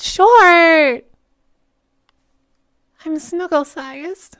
short. I'm snuggle sized.